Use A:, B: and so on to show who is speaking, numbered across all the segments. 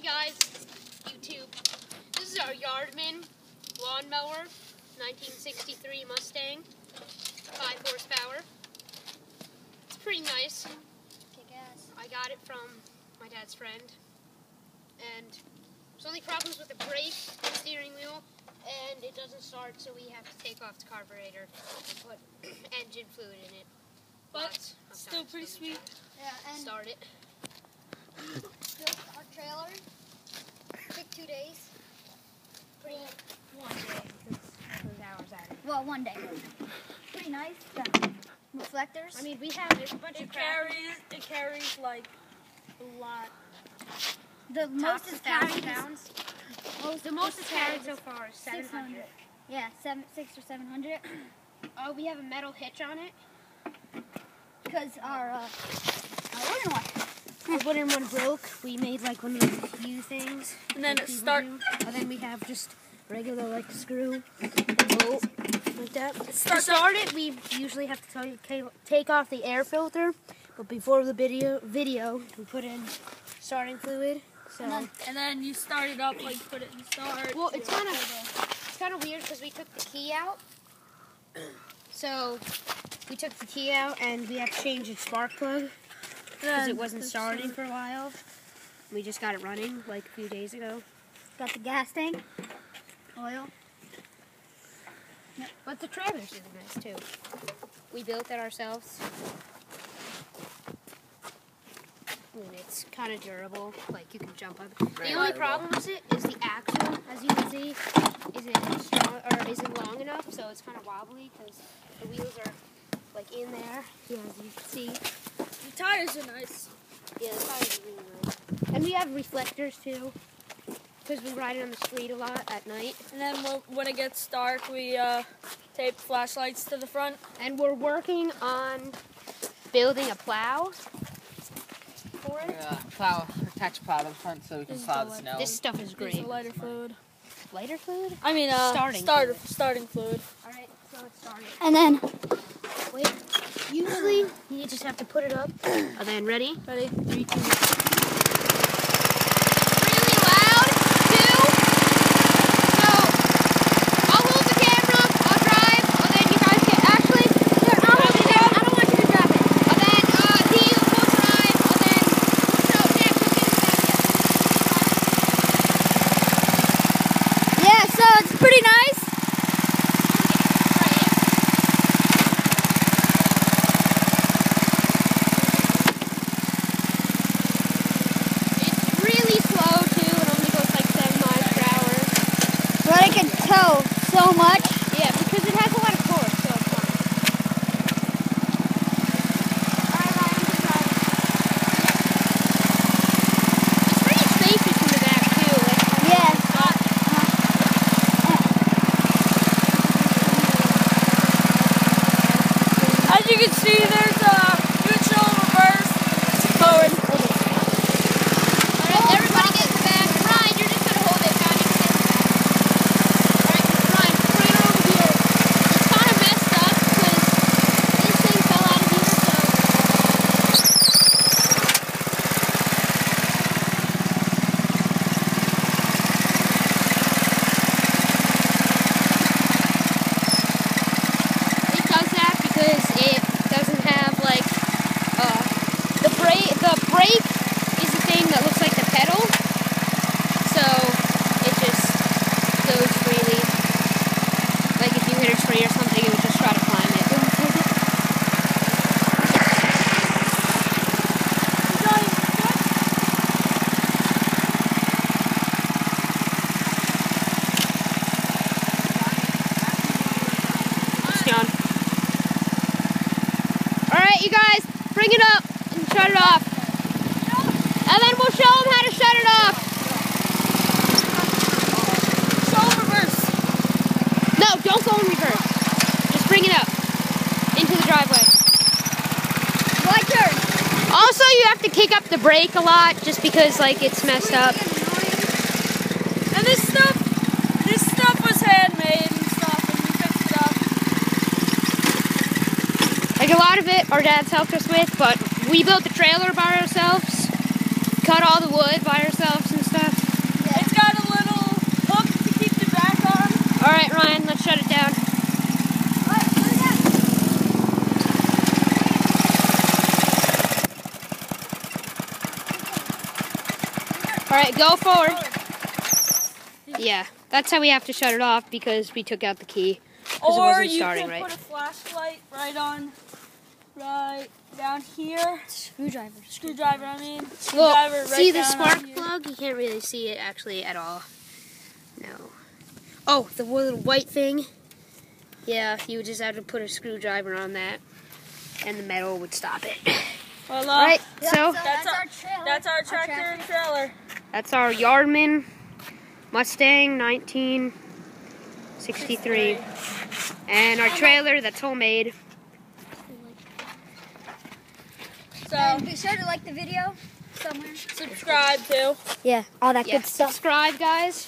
A: Hey guys, YouTube. This is our Yardman lawnmower, 1963 Mustang, 5 horsepower. It's pretty nice.
B: Kick ass.
A: I got it from my dad's friend. And there's only problems with the brake and steering wheel, and it doesn't start, so we have to take off the carburetor and put engine fluid in it.
C: But
A: I'm
C: still pretty sweet.
B: Yeah, and
A: Start it.
B: Built our trailer. Took two days. Pretty
A: One day, hours added.
B: well, one day. Pretty nice. Got reflectors.
A: I mean, we have a bunch
C: It
A: of crap.
C: carries it carries like a lot.
B: the
A: Top
B: most is
A: thousand
B: carried.
A: pounds.
B: Most,
A: The most it's carried so far is
B: 600.
A: 700.
B: Yeah, seven, six or seven hundred.
A: Oh, we have a metal hitch on it.
B: Because our uh, our wooden
A: The wooden one broke. We made like one of those few things.
C: And then
A: like
C: it start
A: do. And then we have just regular like screw, bolt, like that. To start it, we usually have to tell take off the air filter. But before the video, video, we put in starting fluid. So.
B: And then-
C: and then you start it up like put it in start.
A: Well, it's kind of it's kind of weird because we took the key out. So we took the key out and we have to change the spark plug because it wasn't starting for a while. We just got it running like a few days ago.
B: Got the gas tank. Oil.
A: But the trailer's really nice too. We built it ourselves. And it's kind of durable, like you can jump up. The only problem with it is the axle, as you can see, isn't strong or isn't long enough, so it's kind of wobbly because the wheels are like in there. Yeah, as you can see.
C: The tires are nice.
A: Yeah, the tires are really nice. And we have reflectors too, because we ride on the street a lot at night.
C: And then we'll, when it gets dark, we uh, tape flashlights to the front.
A: And we're working on building a plow for it.
D: Yeah, plow, attach a plow to the front so we can
C: This
D: plow
C: the
D: the snow.
A: This stuff is great.
C: the lighter fluid.
A: Lighter fluid?
C: I mean, uh,
A: Starting
C: starter,
A: fluid.
C: starting fluid.
A: All right, so it's started.
B: And then
A: Wait, usually you just have to put it up. And then ready?
C: Ready?
A: Three, two, one. Really loud, too. So I'll hold the camera, I'll drive, and then you guys get actually. Here, I'll hold it. I don't want you to drive it. And then uh, he will drive, and then so Jack will get it
B: yeah, so it's pretty nice.
A: It's really slow too. It only goes like seven miles per hour.
B: Tow so much.
A: Yeah, because it has a lot of torque, so it's fine. It's pretty spacious in the back too. Like,
B: Yeah.
C: As you can see, there's a neutral, reverse, forward.
A: Alright, everybody get in the back. Ryan, you're just gonna hold it down. You can get in the back. Alright, Ryan, bring it over here. It's kind of messed up because this thing fell out of here, so. It does that because it doesn't have like uh, the brake. The brake is the thing that looks like the pedal, so it just goes freely. Like if you hit a tree or something, it would just try to climb it. It's done. All right, you guys, bring it up and shut it off. And then we'll show them how to shut it off.
C: Show reverse.
A: No, don't go in reverse. Just bring it up into the driveway.
B: My turn.
A: Also, you have to kick up the brake a lot just because like it's messed up.
C: And this stuff, this stuff was handmade and stuff, and we fixed it up.
A: Like a lot of it, our dad's helped us with, but we built the trailer by ourselves cut all the wood by ourselves and stuff. Yeah.
C: It's got a little hook to keep the back on.
A: All right, Ryan, let's shut it down.
B: Alright, put it down.
A: All right, go forward. Yeah, that's how we have to shut it off because we took out the key.
C: Or
A: wasn't
C: you
A: starting
C: can
A: right.
C: put a flashlight right on, right down here.
B: Screwdriver.
C: Screwdriver, I mean.
A: Well,
C: Screwdriver right
A: see the spark plug? You can't really see it actually at all. No. Oh, the little white thing? Yeah, you would just have to put a screwdriver on that, and the metal would stop it.
C: Well, uh,
A: right,
B: Yeah,
A: so
B: that's,
C: That's
B: our,
C: our-
B: trailer.
C: That's our tractor and trailer.
A: that's our Yardman Mustang 1963. And our trailer that's homemade.
C: So,
B: And be sure to like the video somewhere.
C: subscribe too.
B: Yeah, all that
A: Yeah,
B: good stuff.
A: subscribe, guys,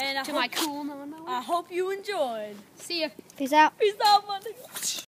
C: And I
A: to
C: hope,
A: my cool Momo.
C: I hope you enjoyed.
A: See ya.
B: Peace out.
C: Peace out, buddy.